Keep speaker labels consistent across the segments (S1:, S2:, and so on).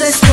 S1: roses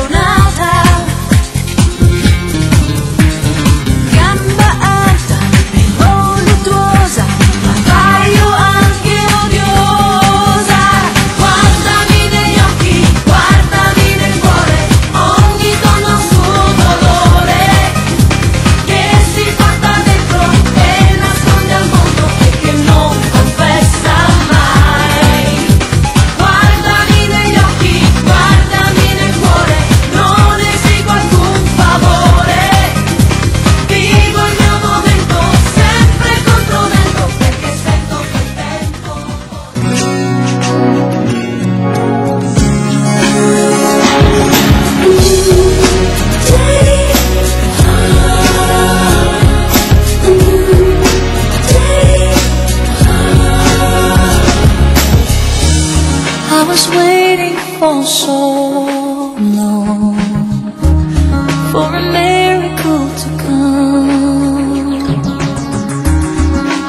S1: miracle to come.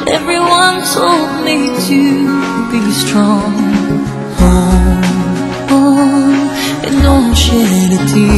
S1: Everyone told me to be strong. Oh, oh, and don't shed a tear.